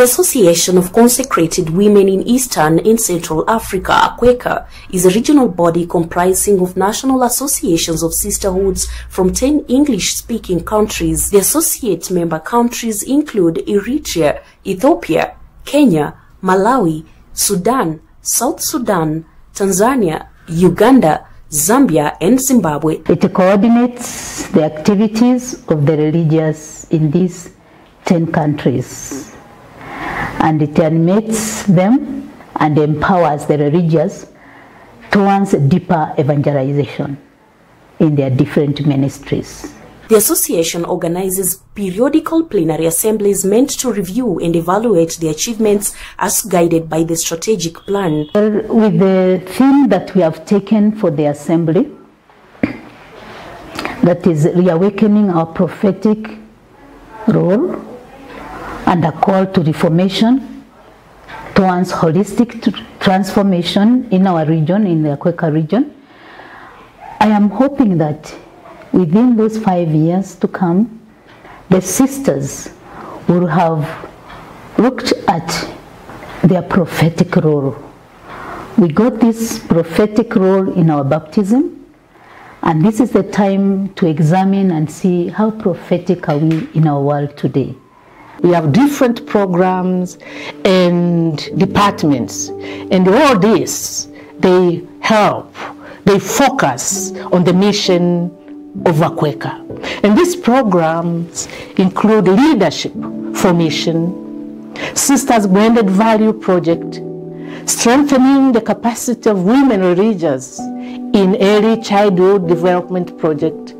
The Association of Consecrated Women in Eastern and Central Africa, ACWECA, is a regional body comprising of national associations of sisterhoods from 10 English-speaking countries. The associate member countries include Eritrea, Ethiopia, Kenya, Malawi, Sudan, South Sudan, Tanzania, Uganda, Zambia, and Zimbabwe. It coordinates the activities of the religious in these 10 countries and it animates them and empowers the religious towards deeper evangelization in their different ministries. The association organizes periodical plenary assemblies meant to review and evaluate the achievements as guided by the strategic plan. With the theme that we have taken for the assembly, that is reawakening our prophetic role and a call to reformation towards holistic transformation in our region, in the ACWECA region. I am hoping that within those five years to come, the sisters will have looked at their prophetic role. We got this prophetic role in our baptism, and this is the time to examine and see how prophetic are we in our world today. We have different programs and departments, and all this, they help, they focus on the mission of ACWECA. And these programs include leadership formation, Sisters Blended Value Project, strengthening the capacity of women religious in early childhood development project,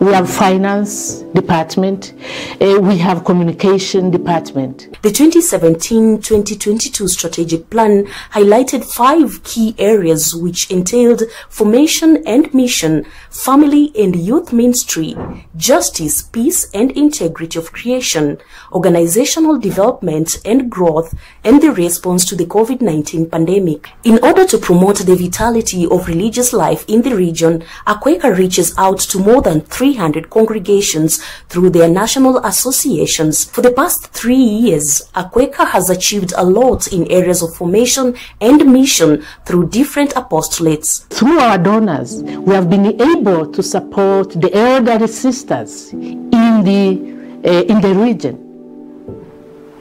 we have finance department, uh, we have communication department. The 2017-2022 strategic plan highlighted five key areas which entailed formation and mission, family and youth ministry, justice, peace and integrity of creation, organizational development and growth, and the response to the COVID-19 pandemic. In order to promote the vitality of religious life in the region, ACWECA reaches out to more than 300 congregations through their national associations. For the past three years, ACWECA has achieved a lot in areas of formation and mission through different apostolates. Through our donors, we have been able to support the elderly sisters in the, uh, in the region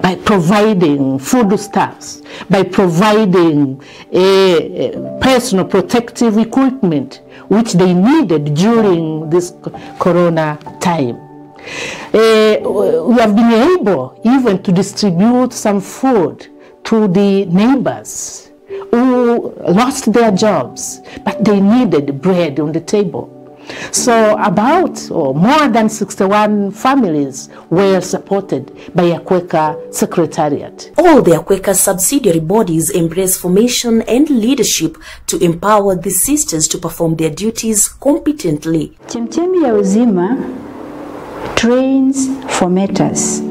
by providing food foodstuffs, by providing a personal protective equipment, which they needed during this corona time. Uh, we have been able even to distribute some food to the neighbors who lost their jobs, but they needed bread on the table. So about or more than 61 families were supported by Yakweka Secretariat. All the Yakweka subsidiary bodies embrace formation and leadership to empower the sisters to perform their duties competently. Chemchemi ya Uzima trains formators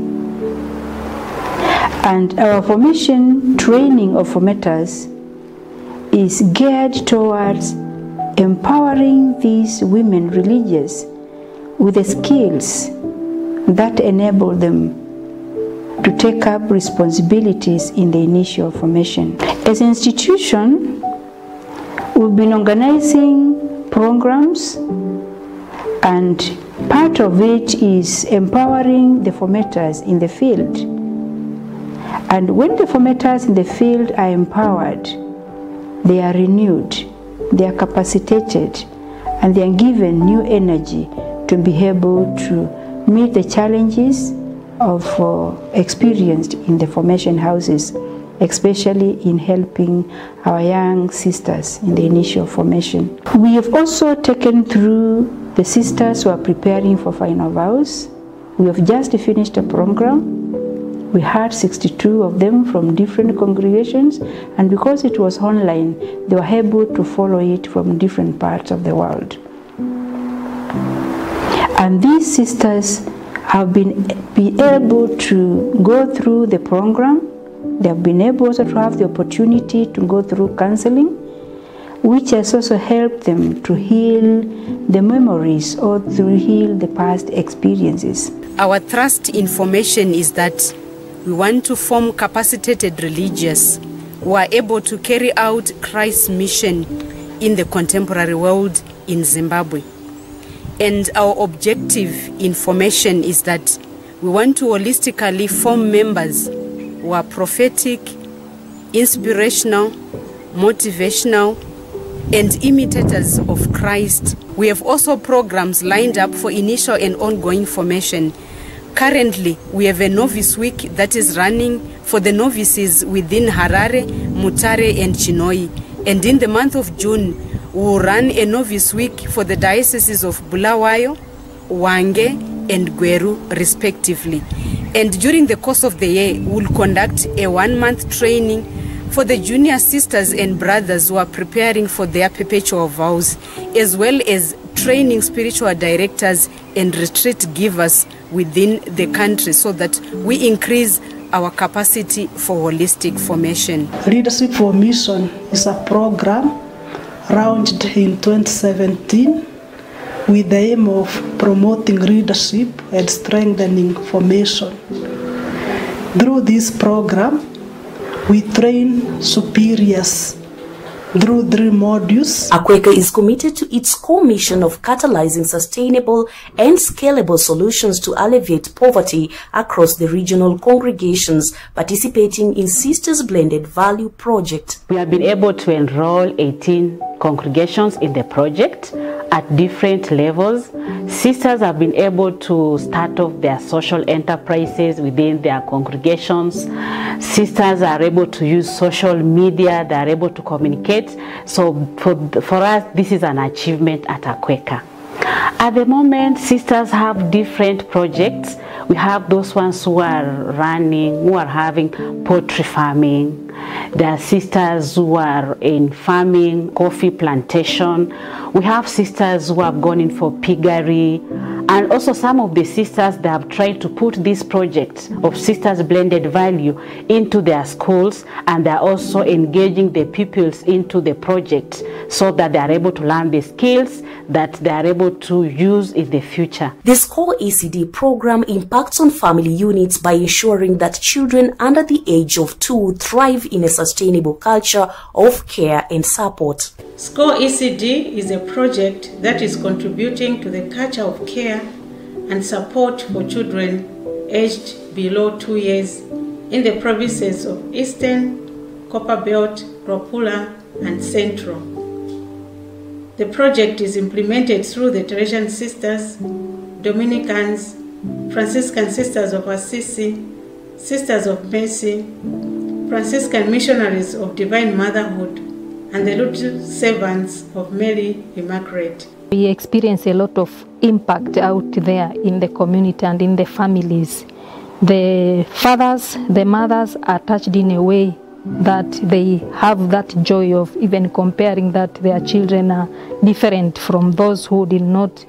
and our formation training of formators is geared towards empowering these women religious with the skills that enable them to take up responsibilities in the initial formation. As an institution, we've been organizing programs and part of it is empowering the formators in the field. And when the formators in the field are empowered, they are renewed they are capacitated and they are given new energy to be able to meet the challenges of uh, experienced in the formation houses, especially in helping our young sisters in the initial formation. We have also taken through the sisters who are preparing for final vows. We have just finished a program we had 62 of them from different congregations, and because it was online, they were able to follow it from different parts of the world. And these sisters have been be able to go through the program. They have been able also to have the opportunity to go through counseling, which has also helped them to heal the memories or to heal the past experiences. Our trust information is that we want to form capacitated religious who are able to carry out Christ's mission in the contemporary world in Zimbabwe. And our objective in formation is that we want to holistically form members who are prophetic, inspirational, motivational, and imitators of Christ. We have also programs lined up for initial and ongoing formation. Currently, we have a novice week that is running for the novices within Harare, Mutare, and Chinhoyi. And in the month of June, we will run a novice week for the dioceses of Bulawayo, Hwange, and Gweru, respectively. And during the course of the year, we will conduct a one month training for the junior sisters and brothers who are preparing for their perpetual vows, as well as training spiritual directors and retreat givers within the country so that we increase our capacity for holistic formation. Leadership for Mission is a program launched in 2017 with the aim of promoting leadership and strengthening formation. Through this program, we train superiors through three modules. ACWECA is committed to its core mission of catalyzing sustainable and scalable solutions to alleviate poverty across the regional congregations participating in Sisters Blended Value Project. We have been able to enroll 18 congregations in the project at different levels. Sisters have been able to start off their social enterprises within their congregations. Sisters are able to use social media, they are able to communicate. So for, for us, this is an achievement at Akweka. At the moment, sisters have different projects. We have those ones who are running, who are having poultry farming. There are sisters who are in farming, coffee plantation. We have sisters who have gone in for piggery. And also some of the sisters that have tried to put this project of Sisters Blended Value into their schools and they're also engaging the pupils into the project so that they are able to learn the skills that they are able to use in the future. This SCORE ECD program impacts on family units by ensuring that children under the age of two thrive in a sustainable culture of care and support. SCORE ECD is a project that is contributing to the culture of care and support for children aged below two years in the provinces of Eastern, Copperbelt, Luapula, and Central. The project is implemented through the Teresian Sisters, Dominicans, Franciscan Sisters of Assisi, Sisters of Mercy, Franciscan Missionaries of Divine Motherhood, and the Little Servants of Mary Immaculate. We experience a lot of impact out there in the community and in the families. The fathers, the mothers are touched in a way that they have that joy of even comparing that their children are different from those who did not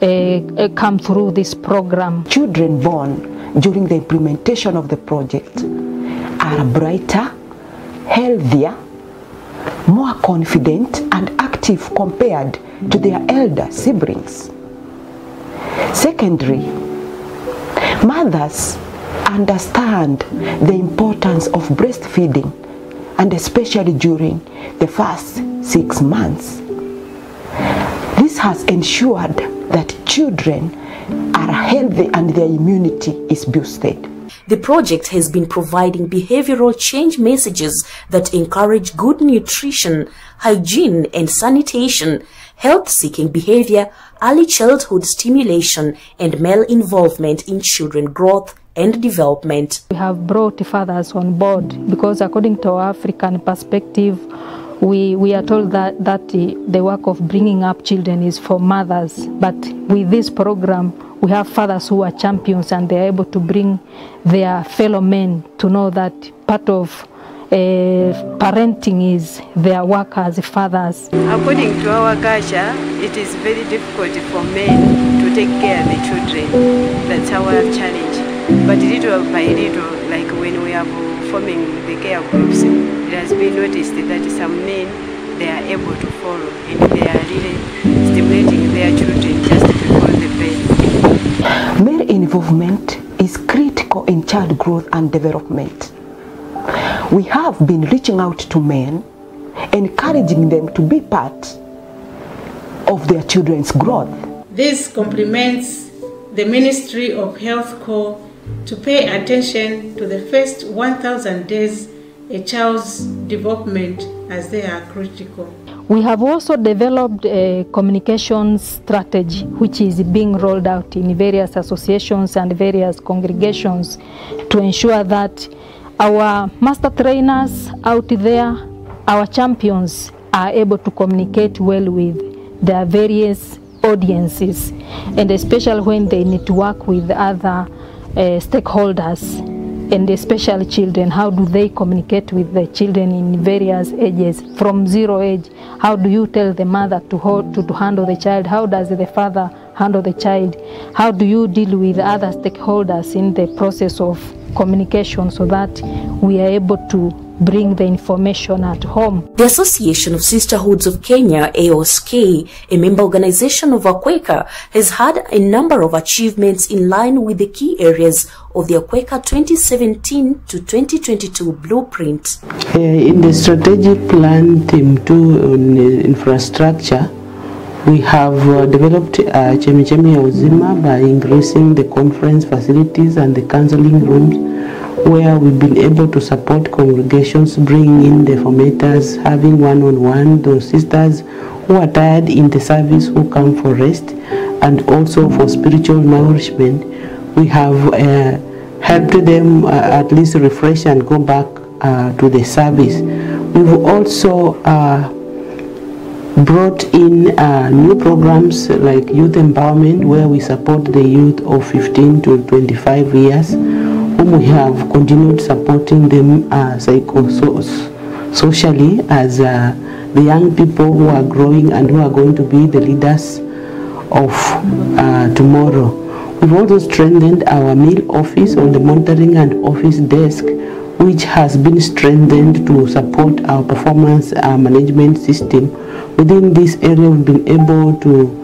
uh, come through this program. Children born during the implementation of the project are brighter, healthier, more confident and active compared to their elder siblings. Secondly, mothers understand the importance of breastfeeding and especially during the first six months. This has ensured that children are healthy and their immunity is boosted. The project has been providing behavioral change messages that encourage good nutrition, hygiene and sanitation, health-seeking behavior, early childhood stimulation, and male involvement in children growth and development. We have brought fathers on board because according to our African perspective, we, we are told that, that the, work of bringing up children is for mothers. But with this program, we have fathers who are champions and they're able to bring their fellow men to know that part of Uh, parenting is their work as fathers. According to our culture, it is very difficult for men to take care of the children. That's our challenge. But little by little, like when we are forming the care groups, it has been noticed that some men, they are able to follow and they are really stimulating their children just before the birth. Male involvement is critical in child growth and development. We have been reaching out to men, encouraging them to be part of their children's growth. This complements the Ministry of Health Corps to pay attention to the first 1,000 days a child's development as they are critical. We have also developed a communication strategy which is being rolled out in various associations and various congregations to ensure that our master trainers out there, our champions, are able to communicate well with their various audiences, and especially when they need to work with other uh, stakeholders and especially children. How do they communicate with the children in various ages from zero age? How do you tell the mother to, hold, to, to handle the child? How does the father handle the child how do you deal with other stakeholders in the process of communication so that we are able to bring the information at home. The Association of Sisterhoods of Kenya, AOSK, a member organization of ACWECA, has had a number of achievements in line with the key areas of the ACWECA 2017 to 2022 blueprint. Uh, in the strategic plan theme 2 on uh, infrastructure, we have uh, developed uh, ya Uzima by increasing the conference facilities and the counseling rooms where we've been able to support congregations, bring in the formators, having one-on-one, those sisters who are tired in the service who come for rest and also for spiritual nourishment. We have uh, helped them uh, at least refresh and go back uh, to the service. We've also uh, brought in uh, new programs like youth empowerment where we support the youth of 15 to 25 years whom we have continued supporting them uh, socially as uh, the young people who are growing and who are going to be the leaders of uh, tomorrow. We've also strengthened our mail office on the monitoring and office desk which has been strengthened to support our performance uh, management system. Within this area, we've been able to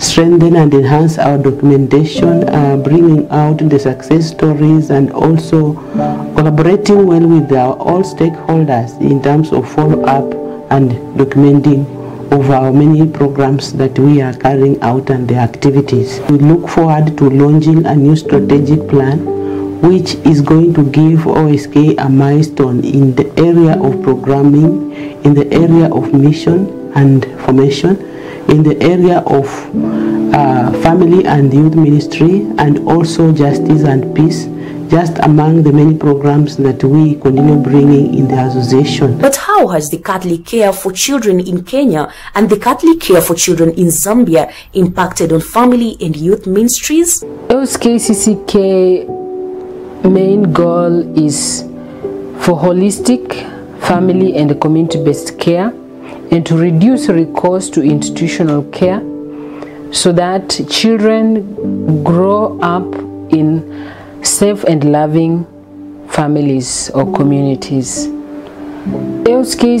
strengthen and enhance our documentation, uh, bringing out the success stories and also collaborating well with our all stakeholders in terms of follow-up and documenting of our many programs that we are carrying out and the activities. We look forward to launching a new strategic plan which is going to give OSK a milestone in the area of programming, in the area of mission and formation, in the area of uh, family and youth ministry, and also justice and peace, just among the many programs that we continue bringing in the association. But how has the Catholic care for children in Kenya and the Catholic care for children in Zambia impacted on family and youth ministries? OSKCCK main goal is for holistic family and community-based care and to reduce recourse to institutional care so that children grow up in safe and loving families or communities. AOSK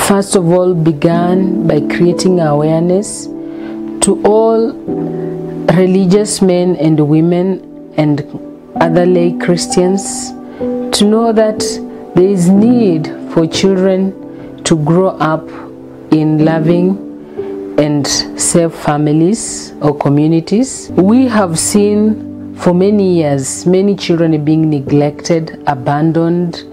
first of all began by creating awareness to all religious men and women and other lay Christians to know that there is need for children to grow up in loving and safe families or communities. We have seen for many years many children being neglected, abandoned,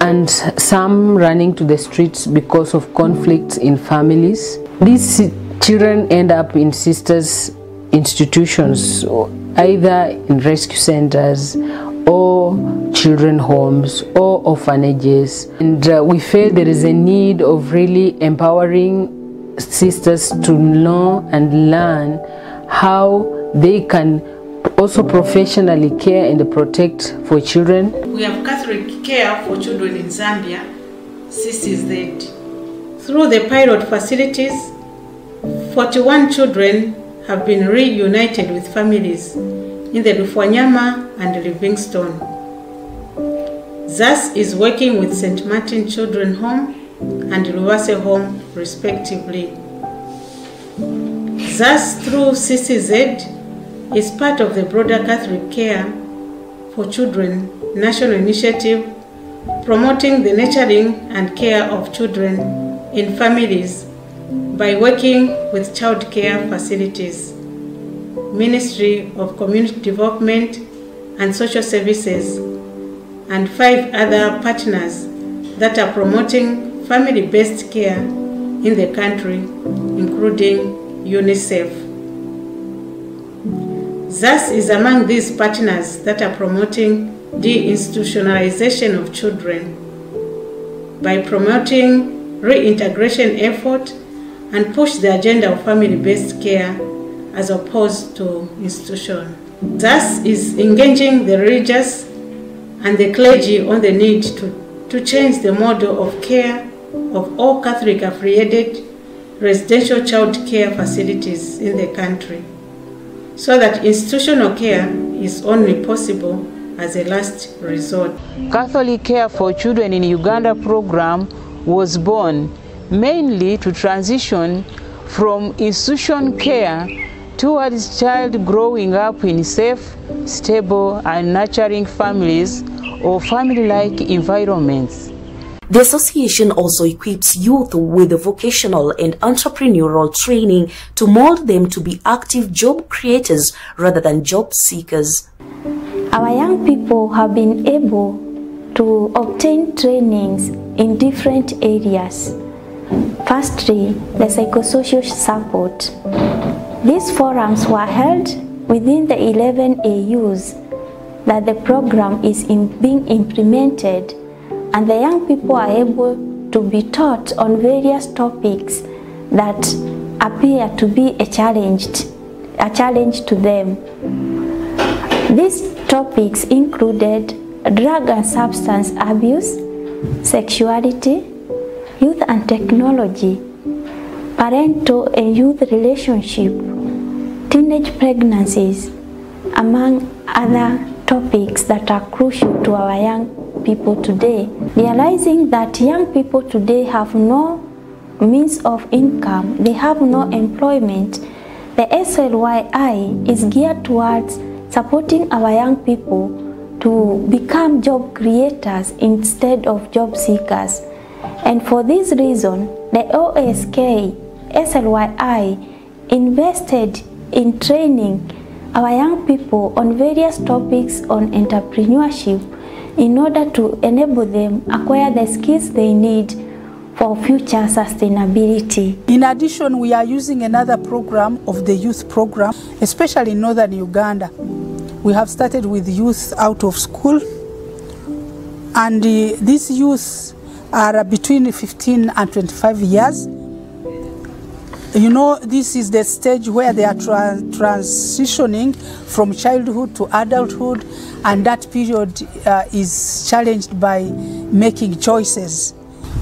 and some running to the streets because of conflicts in families. These children end up in sisters' institutions either in rescue centers or children homes or orphanages and uh, we feel there is a need of really empowering sisters to know and learn how they can also professionally care and protect for children. We have Catholic care for children in Zambia, CCZ. Through the pilot facilities, 41 children have been reunited with families in the Lufwanyama and Livingstone. ZAS is working with St. Martin Children Home and Luvase Home respectively. ZAS through CCZ is part of the broader Catholic Care for Children national initiative promoting the nurturing and care of children in families by working with child care facilities, Ministry of Community Development and Social Services, and five other partners that are promoting family-based care in the country, including UNICEF. ZAS is among these partners that are promoting deinstitutionalization of children by promoting reintegration effort and push the agenda of family-based care as opposed to institution. Thus is engaging the religious and the clergy on the need to, to change the model of care of all Catholic affiliated residential child care facilities in the country so that institutional care is only possible as a last resort. Catholic Care for Children in Uganda program was born mainly to transition from institution care towards child growing up in safe, stable and nurturing families or family-like environments. The association also equips youth with vocational and entrepreneurial training to mold them to be active job creators rather than job seekers. Our young people have been able to obtain trainings in different areas. Firstly, the psychosocial support. These forums were held within the 11 AUs that the program is in being implemented and the young people are able to be taught on various topics that appear to be a challenge, a challenge to them. These topics included drug and substance abuse, sexuality, youth and technology, parental and youth relationship, teenage pregnancies, among other topics that are crucial to our young people today. Realizing that young people today have no means of income, they have no employment, the SLYI is geared towards supporting our young people to become job creators instead of job seekers. And for this reason, the OSK SLYI invested in training our young people on various topics on entrepreneurship in order to enable them acquire the skills they need for future sustainability. In addition, we are using another program of the youth program, especially in northern Uganda. We have started with youth out of school, and uh, these youth are between 15 and 25 years. You know, this is the stage where they are tra transitioning from childhood to adulthood, and that period uh, is challenged by making choices.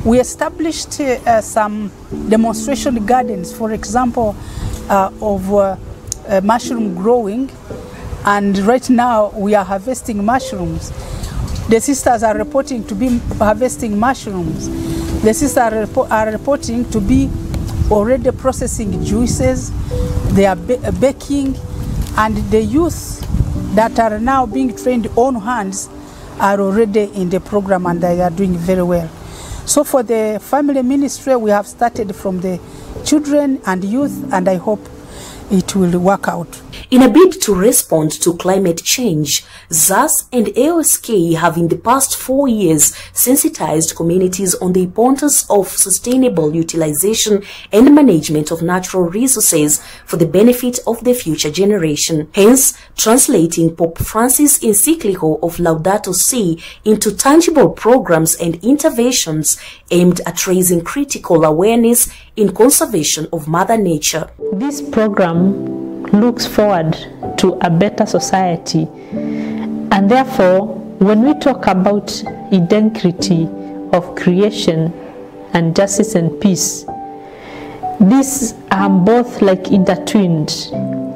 We established uh, some demonstration gardens, for example, uh, of uh, uh, mushroom growing, and right now we are harvesting mushrooms. The sisters are reporting to be harvesting mushrooms. The sisters are, repo are reporting to be already processing juices, they are ba baking, and the youth that are now being trained on hands are already in the program and they are doing very well. So for the family ministry, we have started from the children and youth, and I hope it will work out. In a bid to respond to climate change, ZAS and AOSK have in the past four years sensitized communities on the importance of sustainable utilization and management of natural resources for the benefit of the future generation. Hence, translating Pope Francis' encyclical of Laudato Si into tangible programs and interventions aimed at raising critical awareness in conservation of Mother Nature. This program looks forward to a better society. And therefore, when we talk about integrity of creation and justice and peace, these are both like intertwined.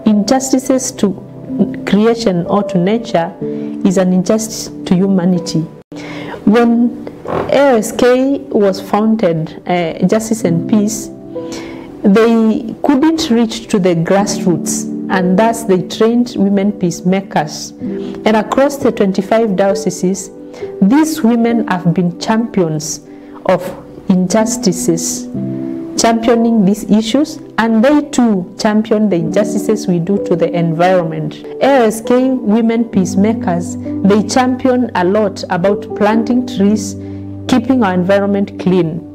Injustices to creation or to nature is an injustice to humanity. When ASK was founded, uh, Justice and Peace, they couldn't reach to the grassroots and thus they trained women peacemakers. And across the 25 dioceses, these women have been champions of injustices, championing these issues, and they too champion the injustices we do to the environment. ASK Women Peacemakers, they champion a lot about planting trees, keeping our environment clean.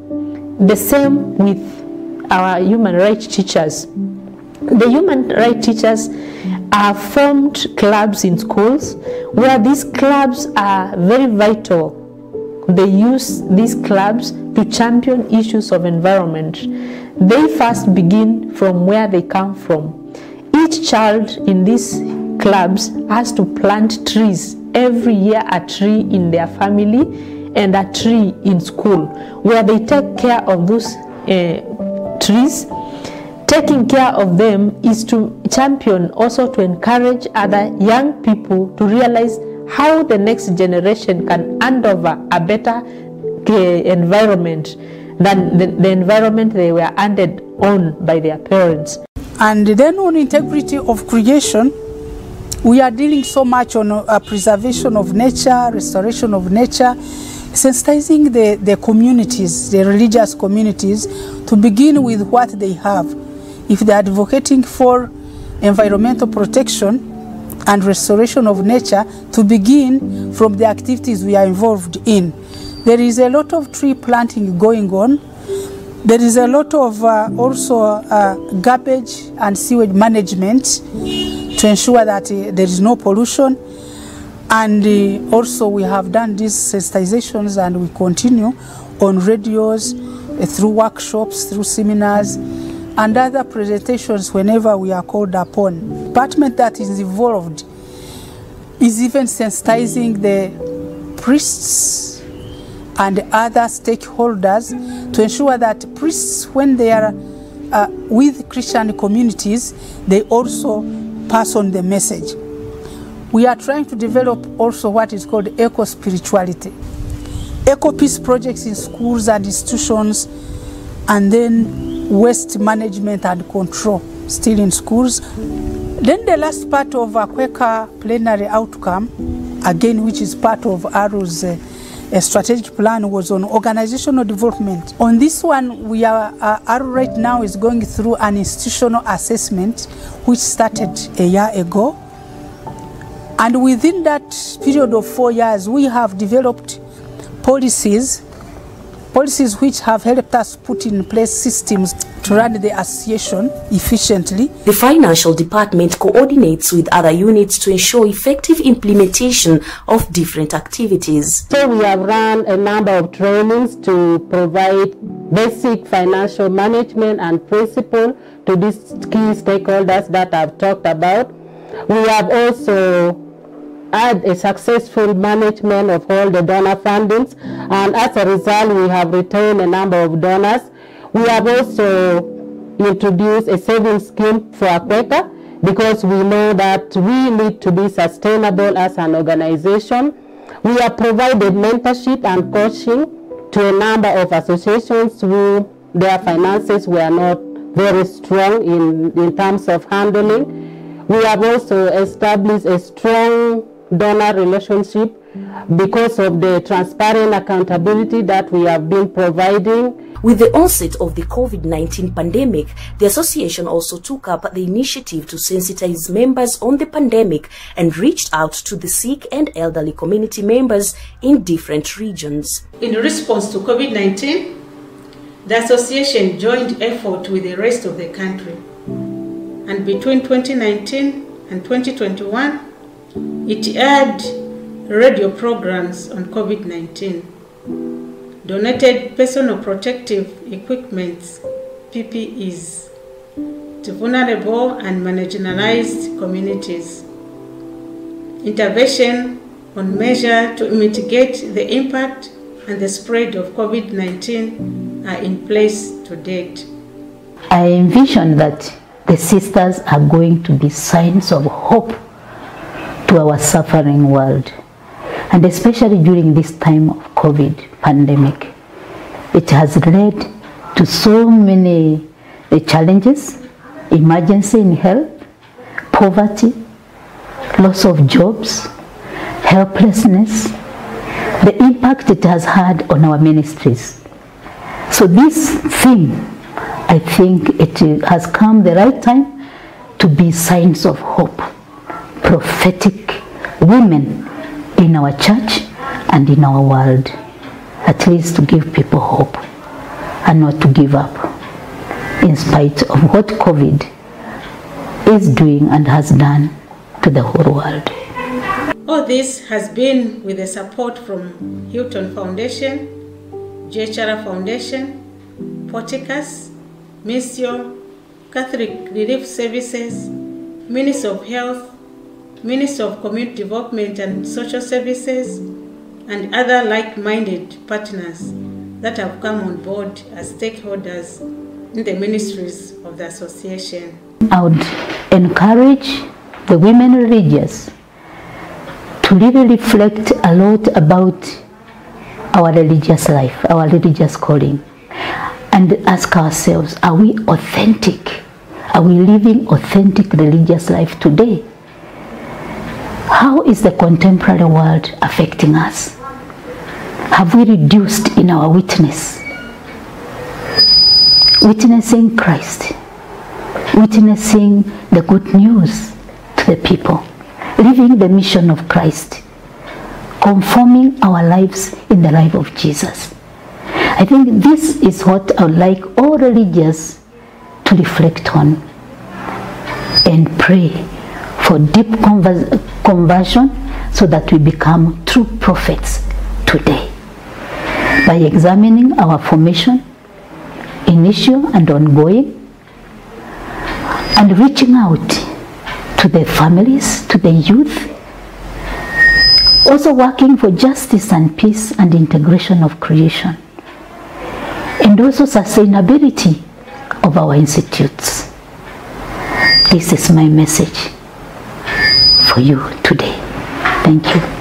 The same with our human rights teachers. The human rights teachers have formed clubs in schools where these clubs are very vital they use these clubs to champion issues of environment. They first begin from where they come from. Each child in these clubs has to plant trees every year a tree in their family and a tree in school where they take care of those uh, trees taking care of them is to champion also to encourage other young people to realize how the next generation can hand over a better environment than the, the environment they were handed on by their parents. And then on integrity of creation, we are dealing so much on uh, preservation of nature, restoration of nature, sensitizing the, the communities, the religious communities, to begin with what they have. If they are advocating for environmental protection, and restoration of nature to begin from the activities we are involved in. There is a lot of tree planting going on. There is a lot of uh, also uh, garbage and sewage management to ensure that uh, there is no pollution. And uh, also we have done these sensitizations and we continue on radios, uh, through workshops, through seminars, and other presentations whenever we are called upon. Department that is involved is even sensitizing the priests and other stakeholders to ensure that priests, when they are uh, with Christian communities, they also pass on the message. We are trying to develop also what is called eco-spirituality. Eco-peace projects in schools and institutions, and then waste management and control still in schools. Then the last part of ACWECA plenary outcome, again which is part of ARU's uh, a strategic plan was on organizational development. On this one, we are uh, ARU right now is going through an institutional assessment which started a year ago. And within that period of four years, we have developed policies policies which have helped us put in place systems to run the association efficiently. The financial department coordinates with other units to ensure effective implementation of different activities. So we have run a number of trainings to provide basic financial management and principle to these key stakeholders that I've talked about. We have also had a successful management of all the donor fundings and as a result we have retained a number of donors. We have also introduced a savings scheme for ACWECA because we know that we need to be sustainable as an organization. We have provided mentorship and coaching to a number of associations who their finances were not very strong in, in terms of handling. We have also established a strong donor relationship because of the transparent accountability that we have been providing. With the onset of the COVID-19 pandemic, the association also took up the initiative to sensitize members on the pandemic and reached out to the sick and elderly community members in different regions. In response to COVID-19, the association joined effort with the rest of the country. And between 2019 and 2021, it aired radio programs on COVID 19, donated personal protective equipment, PPEs, to vulnerable and marginalized communities, intervention on measure to mitigate the impact and the spread of COVID 19 are in place to date. I envision that the sisters are going to be signs of hope to our suffering world. And especially during this time of COVID pandemic, it has led to so many uh, challenges, emergency in health, poverty, loss of jobs, helplessness, the impact it has had on our ministries. So this theme, I think it has come the right time to be signs of hope, prophetic women in our church and in our world, at least to give people hope and not to give up in spite of what COVID is doing and has done to the whole world. All this has been with the support from Hilton Foundation, GHR Foundation, Porticus, Missio, Catholic Relief Services, Ministry of Health, Ministry of Community Development and Social Services, and other like-minded partners that have come on board as stakeholders in the ministries of the association. I would encourage the women religious to really reflect a lot about our religious life, our religious calling, and ask ourselves, are we authentic? Are we living authentic religious life today? How is the contemporary world affecting us? Have we reduced in our witness? Witnessing Christ, witnessing the good news to the people, living the mission of Christ, conforming our lives in the life of Jesus. I think this is what I would like all religious to reflect on and pray for deep convers- conversion so that we become true prophets today by examining our formation, initial and ongoing, and reaching out to the families, to the youth, also working for justice and peace and integration of creation, and also sustainability of our institutes. This is my message you today. Thank you.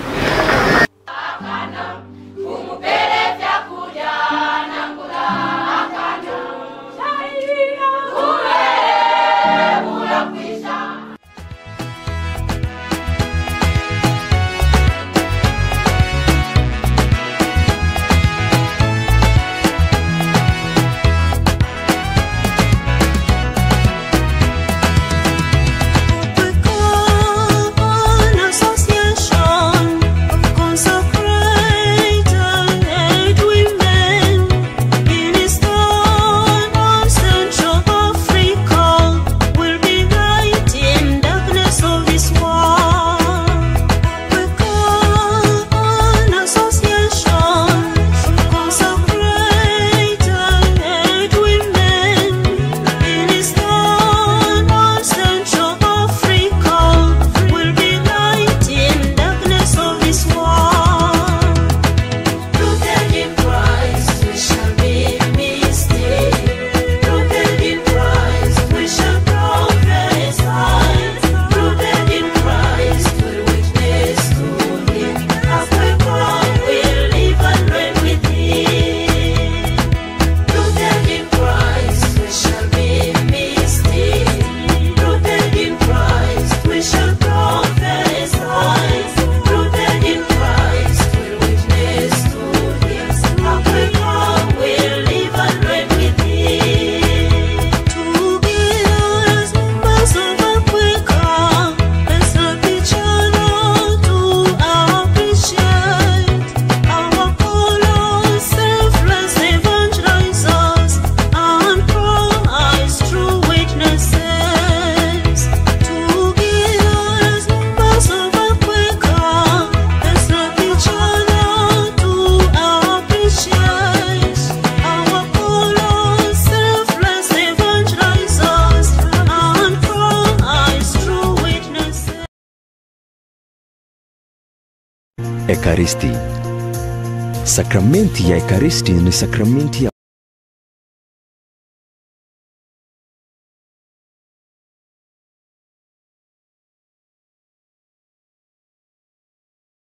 Ekaristi. Sakramenti ya Ekaristi ni sakramenti ya